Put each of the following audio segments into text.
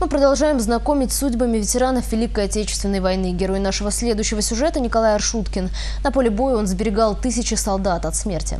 Мы продолжаем знакомить с судьбами ветеранов Великой Отечественной войны. Герой нашего следующего сюжета Николай Аршуткин. На поле боя он сберегал тысячи солдат от смерти.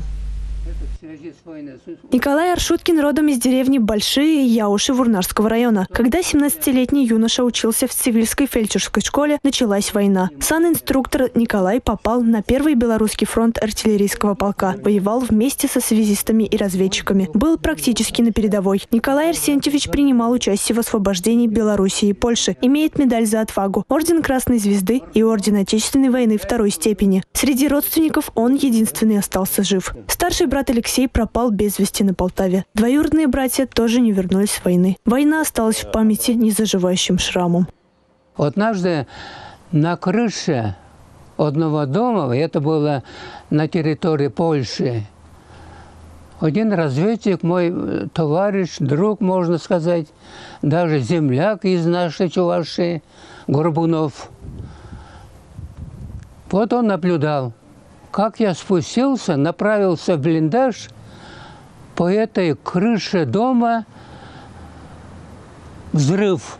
Николай Аршуткин родом из деревни Большие Яуши Вурнарского района. Когда 17-летний юноша учился в цивильской фельдшерской школе, началась война. Сан-инструктор Николай попал на Первый Белорусский фронт артиллерийского полка. Воевал вместе со связистами и разведчиками. Был практически на передовой. Николай Арсентьевич принимал участие в освобождении Белоруссии и Польши. Имеет медаль за отвагу, орден Красной Звезды и орден Отечественной войны второй степени. Среди родственников он единственный остался жив. Старший брат Алексей Алексей пропал без вести на Полтаве. Двоюродные братья тоже не вернулись с войны. Война осталась в памяти незаживающим шрамом. Однажды на крыше одного дома, это было на территории Польши, один разведчик, мой э, товарищ, друг, можно сказать, даже земляк из нашей Чувашии, Горбунов. Вот он наблюдал, как я спустился, направился в блиндаж, по этой крыше дома взрыв,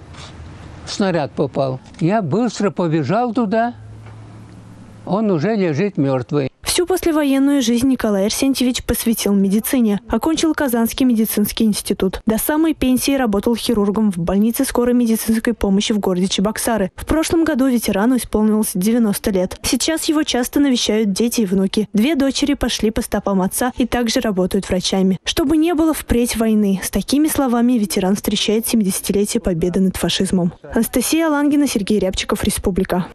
снаряд попал. Я быстро побежал туда, он уже лежит мертвый. Всю послевоенную жизнь Николай Арсентьевич посвятил медицине. Окончил Казанский медицинский институт. До самой пенсии работал хирургом в больнице скорой медицинской помощи в городе Чебоксары. В прошлом году ветерану исполнилось 90 лет. Сейчас его часто навещают дети и внуки. Две дочери пошли по стопам отца и также работают врачами. Чтобы не было впредь войны, с такими словами ветеран встречает 70-летие победы над фашизмом. Анастасия Лангина, Сергей Рябчиков, Республика.